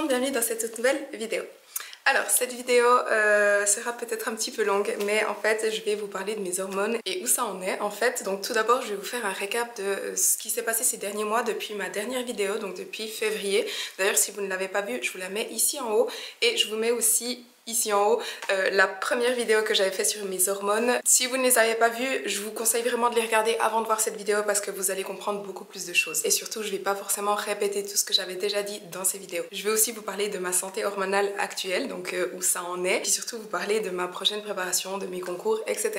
bienvenue dans cette nouvelle vidéo. Alors cette vidéo euh, sera peut-être un petit peu longue mais en fait je vais vous parler de mes hormones et où ça en est en fait. Donc tout d'abord je vais vous faire un récap de euh, ce qui s'est passé ces derniers mois depuis ma dernière vidéo donc depuis février. D'ailleurs si vous ne l'avez pas vue je vous la mets ici en haut et je vous mets aussi ici en haut euh, la première vidéo que j'avais fait sur mes hormones. Si vous ne les avez pas vues, je vous conseille vraiment de les regarder avant de voir cette vidéo parce que vous allez comprendre beaucoup plus de choses. Et surtout, je vais pas forcément répéter tout ce que j'avais déjà dit dans ces vidéos. Je vais aussi vous parler de ma santé hormonale actuelle, donc euh, où ça en est, puis surtout vous parler de ma prochaine préparation, de mes concours, etc.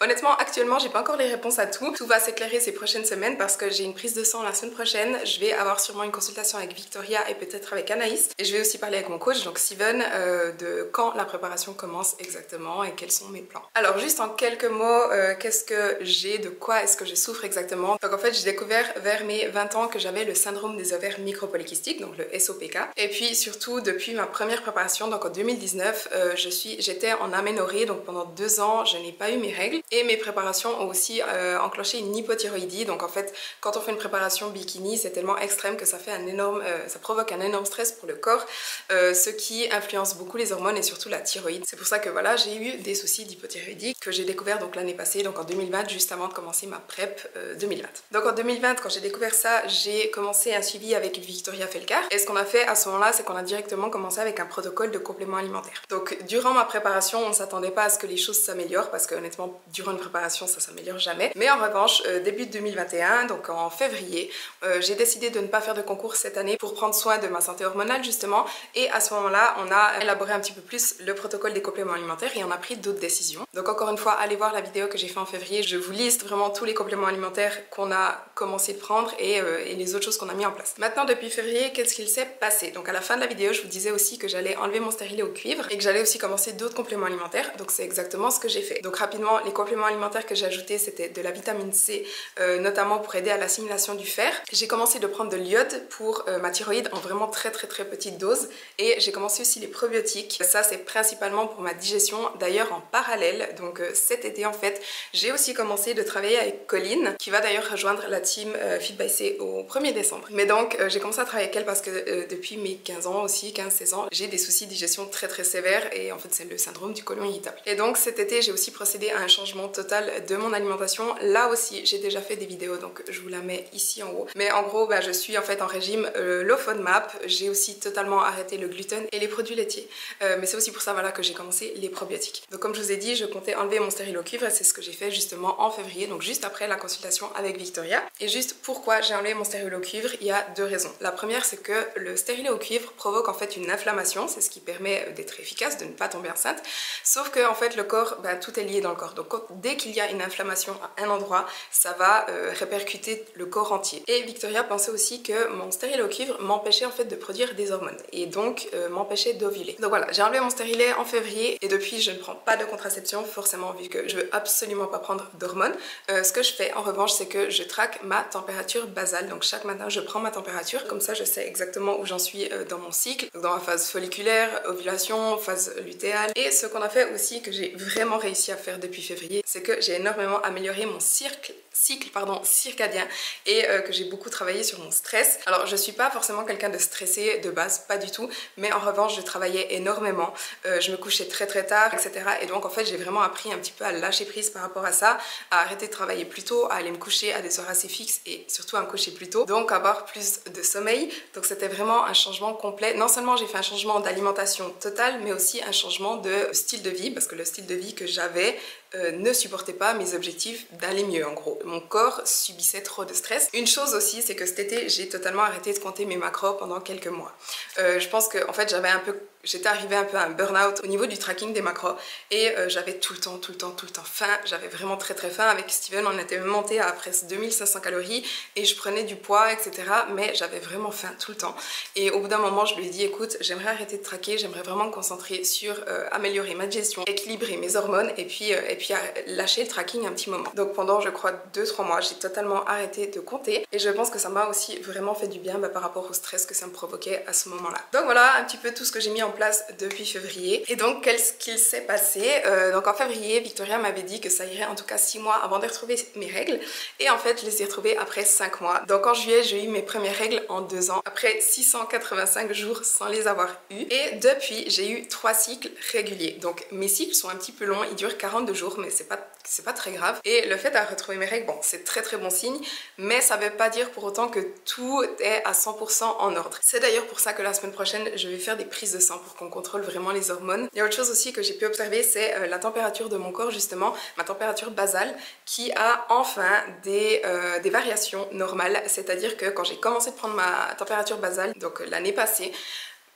Honnêtement, actuellement, j'ai pas encore les réponses à tout. Tout va s'éclairer ces prochaines semaines parce que j'ai une prise de sang la semaine prochaine. Je vais avoir sûrement une consultation avec Victoria et peut-être avec Anaïs. Et je vais aussi parler avec mon coach, donc Steven, euh, de quand la préparation commence exactement et quels sont mes plans. Alors juste en quelques mots, euh, qu'est-ce que j'ai, de quoi est-ce que je souffre exactement? Donc en fait j'ai découvert vers mes 20 ans que j'avais le syndrome des ovaires micropolykystiques, donc le SOPK. Et puis surtout depuis ma première préparation, donc en 2019, euh, j'étais en aménorrhée, donc pendant deux ans je n'ai pas eu mes règles. Et mes préparations ont aussi euh, enclenché une hypothyroïdie. Donc en fait quand on fait une préparation bikini, c'est tellement extrême que ça fait un énorme, ça provoque un énorme stress pour le corps, ce qui influence beaucoup les hormones et surtout la thyroïde. C'est pour ça que voilà, j'ai eu des soucis d'hypothyroïdie que j'ai découvert donc l'année passée, donc en 2020, juste avant de commencer ma PrEP 2020. Euh, donc en 2020, quand j'ai découvert ça, j'ai commencé un suivi avec Victoria Felcar. Et ce qu'on a fait à ce moment-là, c'est qu'on a directement commencé avec un protocole de complément alimentaire. Donc durant ma préparation, on ne s'attendait pas à ce que les choses s'améliorent parce que honnêtement, durant une préparation, ça s'améliore jamais. Mais en revanche, euh, début 2021, donc en février, euh, j'ai décidé de ne pas faire de concours cette année pour prendre soin de ma santé hormonale justement. Et à ce moment-là, on a élaboré un petit peu plus le protocole des compléments alimentaires et on a pris d'autres décisions. Donc encore une fois, allez voir la vidéo que j'ai fait en février. Je vous liste vraiment tous les compléments alimentaires qu'on a commencé de prendre et, euh, et les autres choses qu'on a mis en place. Maintenant, depuis février, qu'est-ce qu'il s'est passé? Donc à la fin de la vidéo, je vous disais aussi que j'allais enlever mon stérilet au cuivre et que j'allais aussi commencer d'autres compléments alimentaires. Donc c'est exactement ce que j'ai fait. Donc rapidement, les compléments alimentaires que j'ai ajoutés, c'était de la vitamine C, euh, notamment pour aider à l'assimilation du fer. J'ai commencé de prendre de l'iode pour euh, ma thyroïde en vraiment très très très petite dose et j'ai commencé aussi les probiotiques. Ça, c'est principalement pour ma digestion. D'ailleurs, en parallèle, donc euh, cet été en fait, j'ai aussi commencé de travailler avec Colline, qui va d'ailleurs rejoindre la team euh, Fit by C au 1er décembre. Mais donc, euh, j'ai commencé à travailler avec elle parce que depuis mes 15 ans aussi, 15-16 ans, j'ai des soucis de digestion très très sévères et en fait, c'est le syndrome du côlon irritable. Et donc, cet été, j'ai aussi procédé à un changement total de mon alimentation. Là aussi, j'ai déjà fait des vidéos, donc je vous la mets ici en haut. Mais en gros, bah, je suis en fait en régime low FODMAP. J'ai aussi totalement arrêté le gluten et les produits laitiers. mais c'est aussi pour ça voilà, que j'ai commencé les probiotiques. Donc comme je vous ai dit, je comptais enlever mon stérilo cuivre et c'est ce que j'ai fait justement en février, donc juste après la consultation avec Victoria. Et juste pourquoi j'ai enlevé mon stérilo cuivre, il y a deux raisons. La première, c'est que le stérilo cuivre provoque en fait une inflammation, c'est ce qui permet d'être efficace, de ne pas tomber enceinte. Sauf que en fait le corps, bah, tout est lié dans le corps. Donc dès qu'il y a une inflammation à un endroit, ça va euh, répercuter le corps entier. Et Victoria pensait aussi que mon stérilo cuivre m'empêchait en fait de produire des hormones et donc euh, m'empêchait d'ovuler. Donc voilà, j'ai enlevé mon stérilet en février et depuis je ne prends pas de contraception forcément vu que je veux absolument pas prendre d'hormones. Euh, ce que je fais en revanche c'est que je traque ma température basale. Donc chaque matin je prends ma température comme ça je sais exactement où j'en suis euh, dans mon cycle. dans la phase folliculaire, ovulation, phase lutéale. Et ce qu'on a fait aussi que j'ai vraiment réussi à faire depuis février c'est que j'ai énormément amélioré mon cycle cycle pardon, circadien et euh, que j'ai beaucoup travaillé sur mon stress. Alors je suis pas forcément quelqu'un de stressé de base, pas du tout, mais en revanche je travaillais énormément, je me couchais très très tard, etc. Et donc en fait j'ai vraiment appris un petit peu à lâcher prise par rapport à ça, à arrêter de travailler plus tôt, à aller me coucher à des heures assez fixes et surtout à me coucher plus tôt, donc avoir plus de sommeil. Donc c'était vraiment un changement complet. Non seulement j'ai fait un changement d'alimentation totale, mais aussi un changement de style de vie, parce que le style de vie que j'avais euh, ne supportait pas mes objectifs d'aller mieux en gros. Mon corps subissait trop de stress. Une chose aussi, c'est que cet été, j'ai totalement arrêté de compter mes macros pendant quelques mois. Euh, je pense que en fait, j'avais un peu j'étais arrivée un peu à un burn-out au niveau du tracking des macros et euh, j'avais tout le temps, tout le temps, tout le temps faim. J'avais vraiment très très faim. Avec Steven, on était monté à presque 2500 calories et je prenais du poids, etc. Mais j'avais vraiment faim tout le temps. Et au bout d'un moment, je lui ai dit, écoute, j'aimerais arrêter de traquer, j'aimerais vraiment me concentrer sur améliorer ma digestion, équilibrer mes hormones et puis, et puis puis lâcher le tracking un petit moment. Donc pendant je crois 2-3 mois j'ai totalement arrêté de compter et je pense que ça m'a aussi vraiment fait du bien bah, par rapport au stress que ça me provoquait à ce moment-là. Donc voilà un petit peu tout ce que j'ai mis en place depuis février. Et donc qu'est-ce qu'il s'est passé euh, Donc en février Victoria m'avait dit que ça irait en tout cas 6 mois avant de retrouver mes règles et en fait je les ai retrouvées après 5 mois. Donc en juillet j'ai eu mes premières règles en 2 ans après 685 jours sans les avoir eu et depuis j'ai eu 3 cycles réguliers. Donc mes cycles sont un petit peu longs, ils durent 42 jours mais c'est pas c'est pas très grave. Et le fait de retrouver mes règles, bon, c'est très très bon signe, mais ça veut pas dire pour autant que tout est à 100% en ordre. C'est d'ailleurs pour ça que la semaine prochaine, je vais faire des prises de sang pour qu'on contrôle vraiment les hormones. Il y a autre chose aussi que j'ai pu observer, c'est euh, la température de mon corps, justement, ma température basale, qui a enfin des, euh, des variations normales. C'est-à-dire que quand j'ai commencé de prendre ma température basale, donc euh, l'année passée,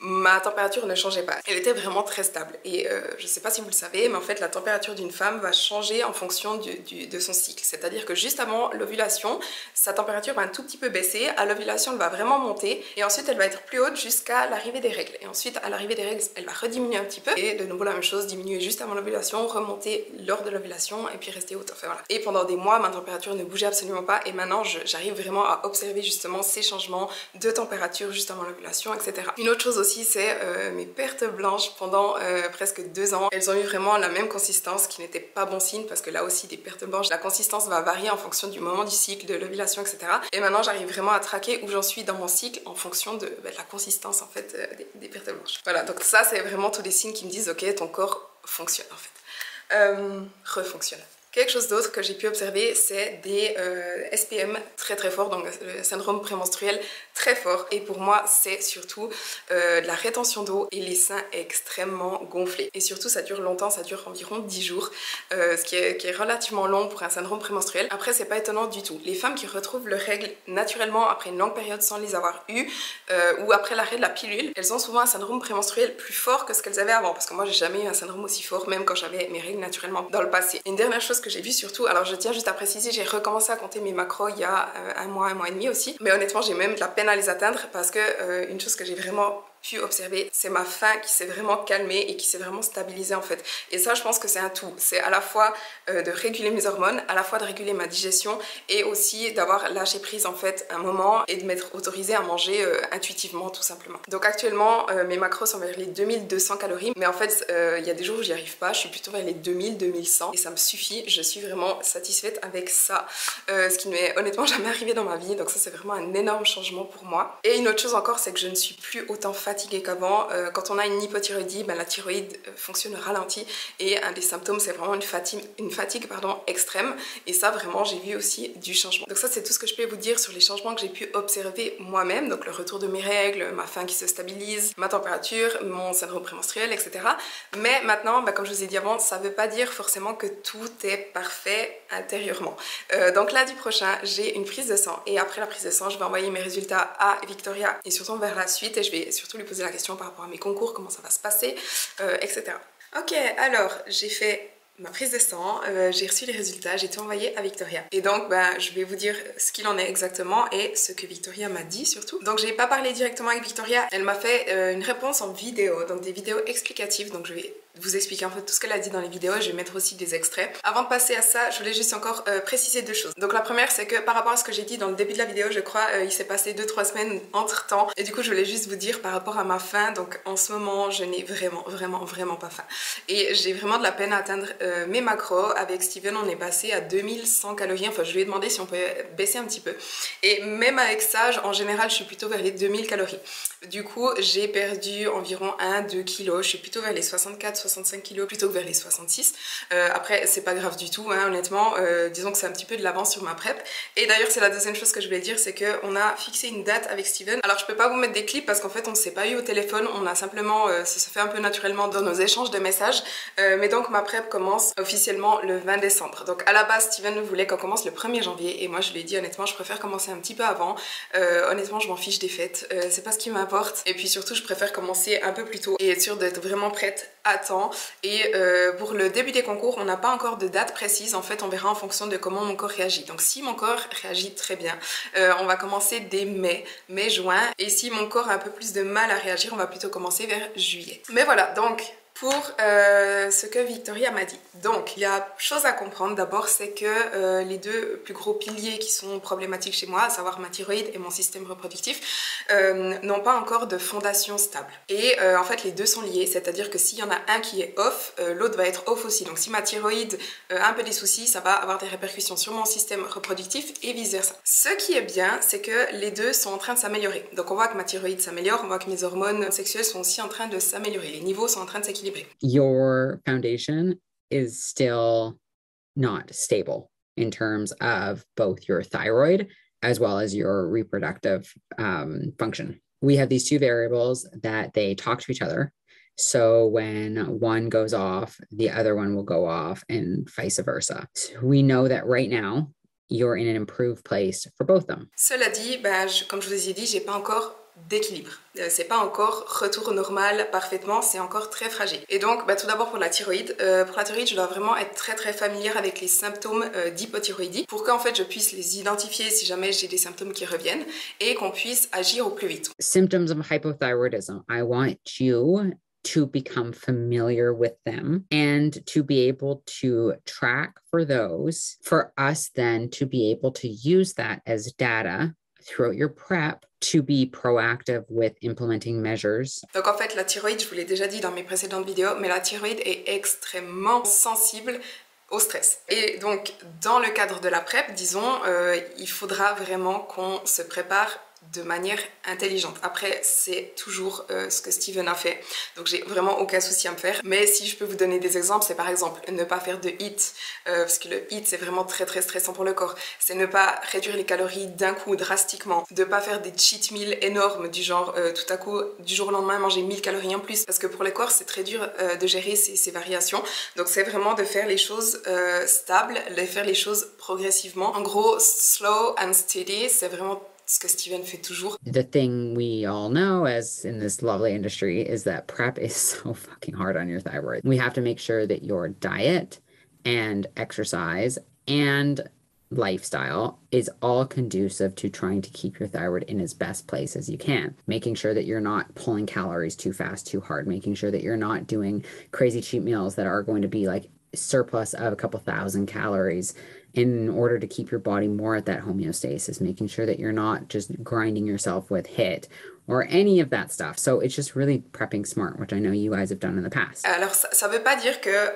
ma température ne changeait pas. Elle était vraiment très stable. Et euh, je ne sais pas si vous le savez, mais en fait, la température d'une femme va changer en fonction de son cycle. C'est-à-dire que juste avant l'ovulation, sa température va un tout petit peu baisser. À l'ovulation, elle va vraiment monter. Et ensuite, elle va être plus haute jusqu'à l'arrivée des règles. Et ensuite, à l'arrivée des règles, elle va rediminuer un petit peu. Et de nouveau, la même chose, diminuer juste avant l'ovulation, remonter lors de l'ovulation et puis rester haute. Enfin, voilà. Et pendant des mois, ma température ne bougeait absolument pas. Et maintenant, j'arrive vraiment à observer justement ces changements de température juste avant l'ovulation, etc. Une autre chose aussi, c'est euh, mes pertes blanches pendant euh, presque deux ans. Elles ont eu vraiment la même consistance, qui n'était pas bon signe parce que là aussi des pertes blanches, la consistance va varier en fonction du moment du cycle, de l'ovulation, etc. Et maintenant j'arrive vraiment à traquer où j'en suis dans mon cycle en fonction de, bah, la consistance en fait euh, des, des, pertes blanches. Voilà, donc ça c'est vraiment tous les signes qui me disent ok ton corps fonctionne en fait. refonctionne. Quelque chose d'autre que j'ai pu observer, c'est des euh, SPM très très forts, donc le syndrome prémenstruel très fort. Et pour moi, c'est surtout euh, la rétention d'eau et les seins extrêmement gonflés. Et surtout, ça dure longtemps, ça dure environ 10 jours, euh, ce qui est, qui est, relativement long pour un syndrome prémenstruel. Après, c'est pas étonnant du tout. Les femmes qui retrouvent leurs règles naturellement après une longue période sans les avoir eues, ou après l'arrêt de la pilule, elles ont souvent un syndrome prémenstruel plus fort que ce qu'elles avaient avant. Parce que moi, j'ai jamais eu un syndrome aussi fort, même quand j'avais mes règles naturellement dans le passé. Une dernière chose que j'ai vu surtout, alors je tiens juste à préciser, j'ai recommencé à compter mes macros il y a euh, un mois, un mois et demi aussi, mais honnêtement j'ai même de la peine à les atteindre parce que euh, une chose que j'ai vraiment pu observer, c'est ma faim qui s'est vraiment calmée et qui s'est vraiment stabilisée en fait. Et ça, je pense que c'est un tout. C'est à la fois euh, de réguler mes hormones, à la fois de réguler ma digestion et aussi d'avoir lâché prise en fait un moment et de m'être autorisée à manger euh, intuitivement tout simplement. Donc actuellement, euh, mes macros sont vers les 2200 calories, mais en fait, il y a des jours où j'y arrive pas. Je suis plutôt vers les 2000-2100 et ça me suffit. Je suis vraiment satisfaite avec ça, ce qui ne m'est honnêtement jamais arrivé dans ma vie. Donc ça, c'est vraiment un énorme changement pour moi. Et une autre chose encore, c'est que je ne suis plus autant fatiguée qu'avant. Euh, quand on a une hypothyroïdie, ben, la thyroïde euh, fonctionne ralenti et un des symptômes c'est vraiment une fatigue, une fatigue pardon, extrême et ça vraiment j'ai vu aussi du changement. Donc ça c'est tout ce que je peux vous dire sur les changements que j'ai pu observer moi-même, donc le retour de mes règles, ma faim qui se stabilise, ma température, mon syndrome prémenstruel, etc. Mais maintenant, ben, comme je vous ai dit avant, ça veut pas dire forcément que tout est parfait intérieurement. Euh, donc lundi prochain, j'ai une prise de sang et après la prise de sang, je vais envoyer mes résultats à Victoria et surtout vers la suite et je vais surtout lui poser la question par rapport à mes concours, comment ça va se passer, euh, etc. Ok, alors j'ai fait ma prise de sang, euh, j'ai reçu les résultats, j'ai tout envoyé à Victoria. Et donc, ben, je vais vous dire ce qu'il en est exactement et ce que Victoria m'a dit surtout. Donc, j'ai pas parlé directement avec Victoria, elle m'a fait euh, une réponse en vidéo, donc des vidéos explicatives, donc je vais vous expliquer en fait tout ce qu'elle a dit dans les vidéos je vais mettre aussi des extraits. Avant de passer à ça, je voulais juste encore euh, préciser deux choses. Donc la première c'est que par rapport à ce que j'ai dit dans le début de la vidéo, je crois euh, il s'est passé 2-3 semaines entre temps et du coup je voulais juste vous dire par rapport à ma faim, donc en ce moment je n'ai vraiment vraiment vraiment pas faim. Et j'ai vraiment de la peine à atteindre euh, mes macros. Avec Steven on est passé à 2100 calories, enfin je lui ai demandé si on pouvait baisser un petit peu. Et même avec ça, en général je suis plutôt vers les 2000 calories. Du coup j'ai perdu environ 1-2 kilos, je suis plutôt vers les 64 65 kg plutôt que vers les 66. Euh, après, c'est pas grave du tout, hein, honnêtement. Euh, disons que c'est un petit peu de l'avance sur ma prep. Et d'ailleurs, c'est la deuxième chose que je voulais dire, c'est qu'on a fixé une date avec Steven. Alors, je peux pas vous mettre des clips parce qu'en fait, on s'est pas eu au téléphone. On a simplement, euh, ça se fait un peu naturellement dans nos échanges de messages. mais donc, ma prep commence officiellement le 20 décembre. Donc, à la base, Steven voulait qu'on commence le 1er janvier. Et moi, je lui ai dit, honnêtement, je préfère commencer un petit peu avant. honnêtement, je m'en fiche des fêtes. c'est pas ce qui Et puis surtout, je préfère commencer un peu plus tôt et être sûre d'être vraiment prête à temps. Et euh, pour le début des concours, on n'a pas encore de date précise. En fait, on verra en fonction de comment mon corps réagit. Donc si mon corps réagit très bien, euh, on va commencer dès mai, mai-juin. Et si mon corps a un peu plus de mal à réagir, on va plutôt commencer vers juillet. Mais voilà, donc pour euh, ce que Victoria m'a dit. Donc, il y a chose à comprendre. D'abord, c'est que euh, les deux plus gros piliers qui sont problématiques chez moi, à savoir ma thyroïde et mon système reproductif, euh, n'ont pas encore de fondation stable. Et en fait, les deux sont liés, c'est-à-dire que s'il y en a un qui est off, l'autre va être off aussi. Donc, si ma thyroïde a un peu des soucis, ça va avoir des répercussions sur mon système reproductif et vice-versa. Ce qui est bien, c'est que les deux sont en train de s'améliorer. Donc, on voit que ma thyroïde s'améliore, on voit que mes hormones sexuelles sont aussi en train de s'améliorer. Les niveaux sont en train de s'équilibrer. Your foundation is still not stable in terms of both your thyroid as well as your reproductive um, function. We have these two variables that they talk to each other. So when one goes off, the other one will go off, and vice versa. We know that right now you're in an improved place for both of them. Cela dit, bah, je, comme je vous ai dit, j'ai pas encore d'équilibre. Euh, c'est pas encore retour normal parfaitement, c'est encore très fragile. Et donc, bah, tout d'abord pour la thyroïde. Euh, pour la thyroïde, je dois vraiment être très très familière avec les symptômes euh, d'hypothyroïdie pour qu'en fait je puisse les identifier si jamais j'ai des symptômes qui reviennent et qu'on puisse agir au plus vite. Symptoms of hypothyroidism. I want you to become familiar with them and to be able to track for those, for us then to be able to use that as data throughout your prep to be proactive with implementing measures. Donc en fait, la thyroïde, je vous l'ai déjà dit dans mes précédentes vidéos, mais la thyroïde est extrêmement sensible au stress. Et donc, dans le cadre de la PrEP, disons, euh, il faudra vraiment qu'on se prépare de manière intelligente. Après, c'est toujours euh, ce que Steven a fait. Donc, j'ai vraiment aucun souci à me faire. Mais si je peux vous donner des exemples, c'est par exemple ne pas faire de HIT, euh, parce que le HIT, c'est vraiment très très stressant pour le corps. C'est ne pas réduire les calories d'un coup drastiquement. De pas faire des cheat meals énormes, du genre euh, tout à coup, du jour au lendemain, manger 1000 calories en plus. Parce que pour le corps, c'est très dur de gérer ces, ces, variations. Donc, c'est vraiment de faire les choses stables, de faire les choses progressivement. En gros, slow and steady, c'est vraiment ce que Steven fait toujours. The thing we all know as in this lovely industry is that prep is so fucking hard on your thyroid. We have to make sure that your diet and exercise and lifestyle is all conducive to trying to keep your thyroid in its best place as you can. Making sure that you're not pulling calories too fast, too hard, making sure that you're not doing crazy cheat meals that are going to be like surplus of a couple thousand calories in order to keep your body more at that homeostasis, making sure that you're not just grinding yourself with HIT or any of that stuff. So it's just really prepping smart, which I know you guys have done in the past. Alors ça, ça veut pas dire que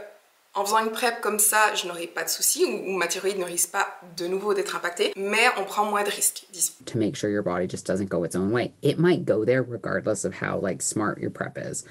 en faisant une prep comme ça, je n'aurai pas de soucis ou, ou ma thyroïde ne risque pas de nouveau d'être impactée, mais on prend moins de risques, disons. To make sure your body just doesn't go its own way. It might go there regardless of how like smart your prep is.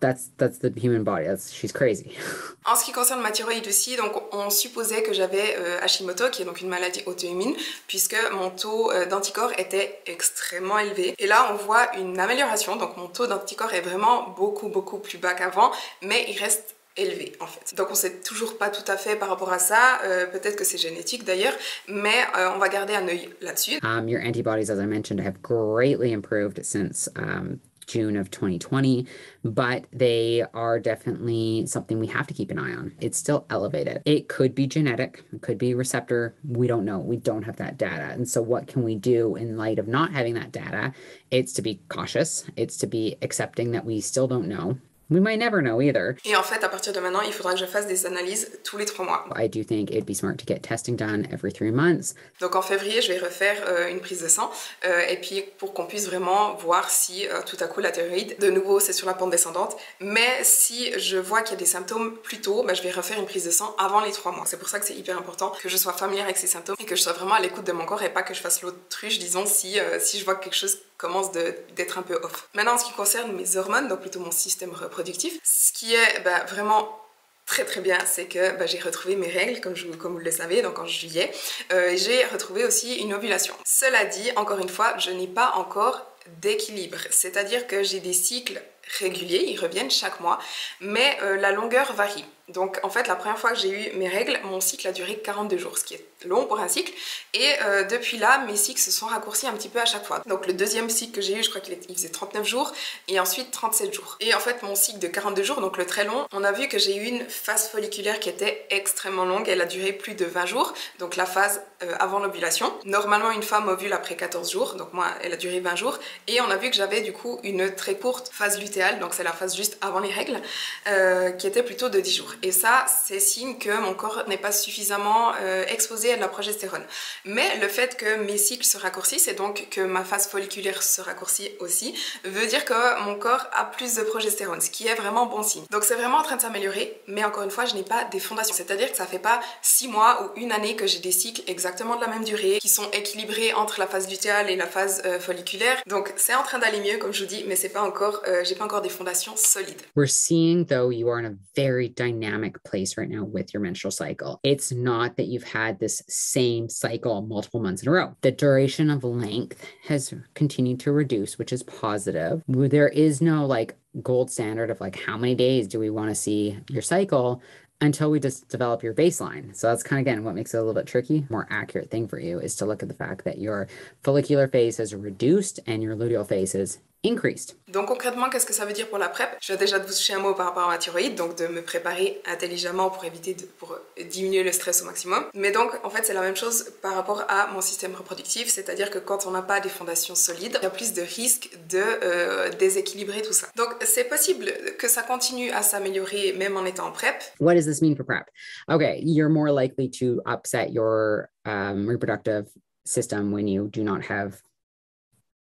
That's that's the human body. That's she's crazy. En ce qui concerne ma thyroïde aussi, donc on supposait que j'avais euh, Hashimoto, qui est donc une maladie auto-immune, puisque mon taux euh, d'anticorps était extrêmement élevé. Et là, on voit une amélioration. Donc mon taux d'anticorps est vraiment beaucoup beaucoup plus bas qu'avant, mais il reste élevé en fait. Donc on sait toujours pas tout à fait par rapport à ça, euh, peut-être que c'est génétique d'ailleurs, mais euh, on va garder un œil là-dessus. Um, your antibodies, as I mentioned, have greatly improved since um, June of 2020, but they are definitely something we have to keep an eye on. It's still elevated. It could be genetic, it could be receptor. We don't know. We don't have that data. And so, what can we do in light of not having that data? It's to be cautious, it's to be accepting that we still don't know. We might never know either. Et en fait, à partir de maintenant, il faudra que je fasse des analyses tous les trois mois. I do think it'd be smart to get testing done every three months. Donc en février, je vais refaire euh, une prise de sang euh, et puis pour qu'on puisse vraiment voir si euh, tout à coup la thyroïde, de nouveau, c'est sur la pente descendante. Mais si je vois qu'il y a des symptômes plus tôt, bah, je vais refaire une prise de sang avant les trois mois. C'est pour ça que c'est hyper important que je sois familière avec ces symptômes et que je sois vraiment à l'écoute de mon corps et pas que je fasse l'autruche, disons, si, si je vois quelque chose commence d'être un peu off. Maintenant, en ce qui concerne mes hormones, donc plutôt mon système reproductif, ce qui est bah, vraiment très très bien, c'est que bah, j'ai retrouvé mes règles, comme, vous le savez, donc en juillet. Euh, j'ai retrouvé aussi une ovulation. Cela dit, encore une fois, je n'ai pas encore d'équilibre, c'est-à-dire que j'ai des cycles réguliers, ils reviennent chaque mois, mais euh, la longueur varie. Donc en fait, la première fois que j'ai eu mes règles, mon cycle a duré 42 jours, ce qui est long pour un cycle. Et euh, depuis là, mes cycles se sont raccourcis un petit peu à chaque fois. Donc le deuxième cycle que j'ai eu, je crois qu'il faisait 39 jours et ensuite 37 jours. Et en fait, mon cycle de 42 jours, donc le très long, on a vu que j'ai eu une phase folliculaire qui était extrêmement longue. Elle a duré plus de 20 jours, donc la phase euh, avant l'ovulation. Normalement, une femme ovule après 14 jours, donc moi, elle a duré 20 jours. Et on a vu que j'avais du coup une très courte phase lutéale donc c'est la phase juste avant les règles, euh, qui était plutôt de 10 jours. Et ça, c'est signe que mon corps n'est pas suffisamment euh, exposé à de la progestérone. Mais le fait que mes cycles se raccourcissent et donc que ma phase folliculaire se raccourcit aussi, veut dire que mon corps a plus de progestérone, ce qui est vraiment bon signe. Donc c'est vraiment en train de s'améliorer, mais encore une fois, je n'ai pas des fondations. C'est-à-dire que ça fait pas 6 mois ou une année que j'ai des cycles exactement de la même durée, qui sont équilibrés entre la phase lutéale et la phase euh, folliculaire. Donc c'est en train d'aller mieux, comme je vous dis, mais c'est pas encore, j'ai pas encore des fondations solides. We're seeing though you are in a very dynamic place right now with your menstrual cycle. It's not that you've had this same cycle multiple months in a row. The duration of length has continued to reduce, which is positive. There is no like gold standard of like how many days do we want to see your cycle until we just develop your baseline. So that's kind of again what makes it a little bit tricky. More accurate thing for you is to look at the fact that your follicular phase has reduced and your luteal phase is increased. Donc concrètement, qu'est-ce que ça veut dire pour la PrEP? Je vais déjà vous toucher un mot par rapport à ma thyroïde, donc de me préparer intelligemment pour éviter de, pour diminuer le stress au maximum. Mais donc en fait c'est la même chose par rapport à mon système reproductif, c'est-à-dire que quand on n'a pas des fondations solides, il y a plus de risques de euh, déséquilibrer tout ça. Donc c'est possible que ça continue à s'améliorer même en étant en PrEP. What does this mean for PrEP? Okay, you're more likely to upset your um, reproductive system when you do not have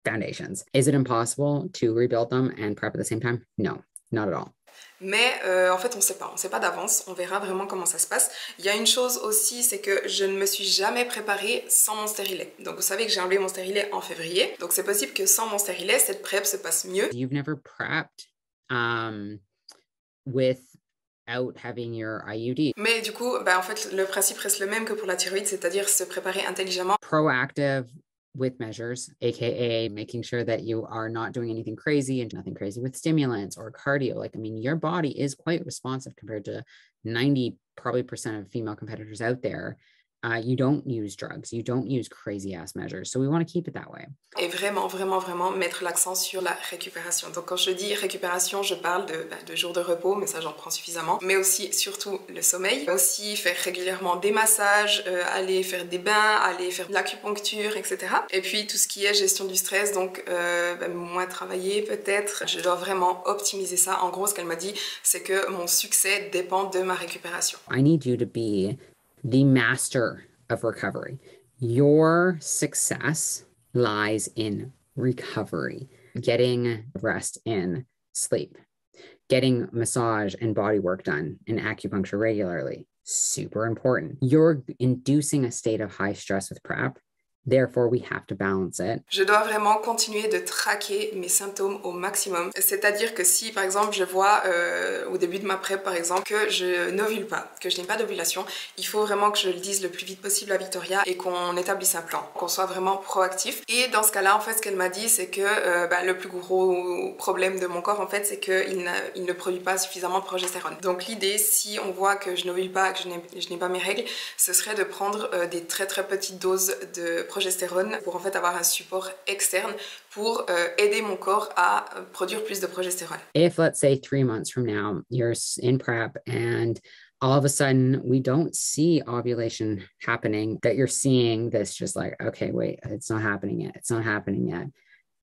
foundations. Is it impossible to rebuild them and prep at the same time? No, not at all. Mais euh, en fait, on ne sait pas, on ne sait pas d'avance, on verra vraiment comment ça se passe. Il y a une chose aussi, c'est que je ne me suis jamais préparée sans mon stérilet. Donc vous savez que j'ai enlevé mon stérilet en février, donc c'est possible que sans mon stérilet, cette prep se passe mieux. You've never prepped um, without having your IUD. Mais du coup, bah, en fait, le principe reste le même que pour la thyroïde, c'est-à-dire se préparer intelligemment. Proactive with measures, aka making sure that you are not doing anything crazy and nothing crazy with stimulants or cardio. Like, I mean, your body is quite responsive compared to 90 probably percent of female competitors out there. Uh, you don't use drugs, you don't use crazy ass measures. So we want to keep it that way. Et vraiment, vraiment, vraiment mettre l'accent sur la récupération. Donc quand je dis récupération, je parle de, bah, de jours de repos, mais ça j'en prends suffisamment. Mais aussi, surtout, le sommeil. Aussi faire régulièrement des massages, euh, aller faire des bains, aller faire de l'acupuncture, etc. Et puis tout ce qui est gestion du stress, donc euh, bah, moins travailler peut-être. Je dois vraiment optimiser ça. En gros, ce qu'elle m'a dit, c'est que mon succès dépend de ma récupération. I need you to be the master of recovery. Your success lies in recovery, getting rest and sleep, getting massage and body work done and acupuncture regularly. Super important. You're inducing a state of high stress with PrEP Therefore, we have to balance it. Je dois vraiment continuer de traquer mes symptômes au maximum. C'est-à-dire que si, par exemple, je vois euh, au début de ma PrEP, par exemple, que je n'ovule pas, que je n'ai pas d'ovulation, il faut vraiment que je le dise le plus vite possible à Victoria et qu'on établisse un plan, qu'on soit vraiment proactif. Et dans ce cas-là, en fait, ce qu'elle m'a dit, c'est que euh, bah, le plus gros problème de mon corps, en fait, c'est qu'il il ne produit pas suffisamment de progestérone. Donc l'idée, si on voit que je n'ovule pas, que je n'ai pas mes règles, ce serait de prendre euh, des très très petites doses de progestérone pour en fait avoir un support externe pour euh, aider mon corps à euh, produire plus de progestérone. If let's say three months from now you're in prep and all of a sudden we don't see ovulation happening, that you're seeing this just like, okay, wait, it's not happening yet. It's not happening yet.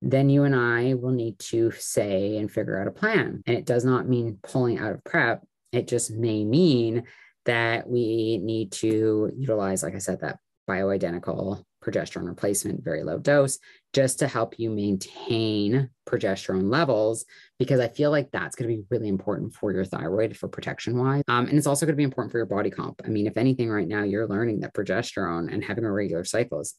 Then you and I will need to say and figure out a plan. And it does not mean pulling out of prep. It just may mean that we need to utilize, like I said, that bioidentical progesterone replacement, very low dose, just to help you maintain progesterone levels, because I feel like that's going to be really important for your thyroid for protection wise. Um, and it's also going to be important for your body comp. I mean, if anything, right now, you're learning that progesterone and having a regular cycle is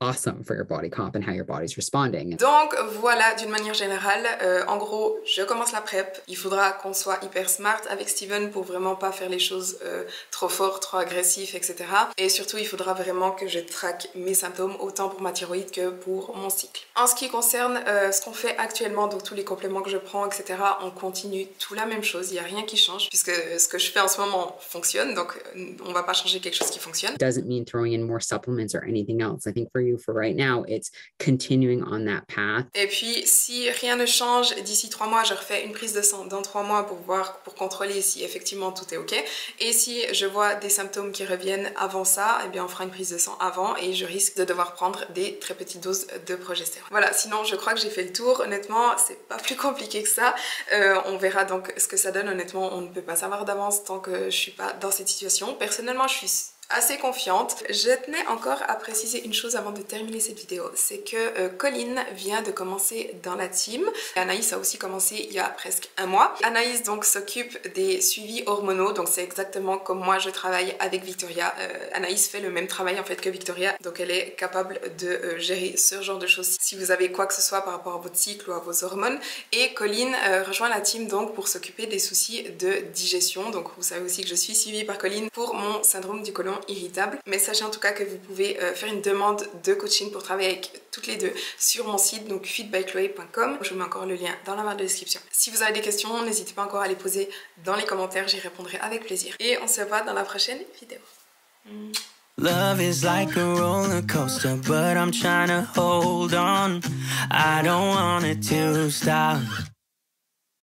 awesome for your body comp and how your body's responding. Donc voilà, d'une manière générale, euh, en gros, je commence la prep. Il faudra qu'on soit hyper smart avec Steven pour vraiment pas faire les choses euh, trop fort, trop agressif, etc. Et surtout, il faudra vraiment que je traque mes symptômes autant pour ma thyroïde que pour mon cycle. En ce qui concerne euh, ce qu'on fait actuellement, donc tous les compléments que je prends, etc., on continue tout la même chose. Il n'y a rien qui change puisque ce que je fais en ce moment fonctionne. Donc on va pas changer quelque chose qui fonctionne. Doesn't mean throwing in more supplements or anything else. I think for you for right now. It's continuing on that path. Et puis, si rien ne change d'ici trois mois, je refais une prise de sang dans trois mois pour voir, pour contrôler si effectivement tout est ok. Et si je vois des symptômes qui reviennent avant ça, eh bien, on fera une prise de sang avant et je risque de devoir prendre des très petites doses de progestérone. Voilà. Sinon, je crois que j'ai fait le tour. Honnêtement, c'est pas plus compliqué que ça. Euh, on verra donc ce que ça donne. Honnêtement, on ne peut pas savoir d'avance tant que je suis pas dans cette situation. Personnellement, je suis assez confiante. Je tenais encore à préciser une chose avant de terminer cette vidéo, c'est que euh, Colline vient de commencer dans la team. Anaïs a aussi commencé il y a presque un mois. Anaïs donc s'occupe des suivis hormonaux, donc c'est exactement comme moi je travaille avec Victoria. Euh, Anaïs fait le même travail en fait que Victoria, donc elle est capable de euh, gérer ce genre de choses si vous avez quoi que ce soit par rapport à votre cycle ou à vos hormones. Et Colline rejoint la team donc pour s'occuper des soucis de digestion. Donc vous savez aussi que je suis suivie par Colline pour mon syndrome du côlon irritable. Mais sachez en tout cas que vous pouvez euh, faire une demande de coaching pour travailler avec toutes les deux sur mon site, donc feedbychloé.com. Je vous mets encore le lien dans la barre de description. Si vous avez des questions, n'hésitez pas encore à les poser dans les commentaires, j'y répondrai avec plaisir. Et on se voit dans la prochaine vidéo.